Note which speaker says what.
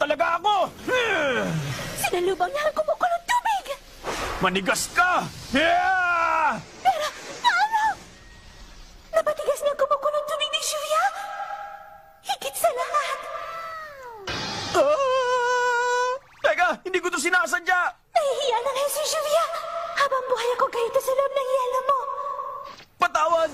Speaker 1: talaga ako!
Speaker 2: Sinalubang niya ang kumukulong tubig!
Speaker 1: Manigas ka! Yeah!
Speaker 2: Pero, paano? Napatigas niya ang kumukulong tubig ni Julia? Higit sa lahat,
Speaker 1: Ah! Teka, hindi ko to sinasadya!
Speaker 2: nahihiya na ngayon si Julia. Habang buhay ako ganito sa loob ng yelo mo.
Speaker 1: Patawad!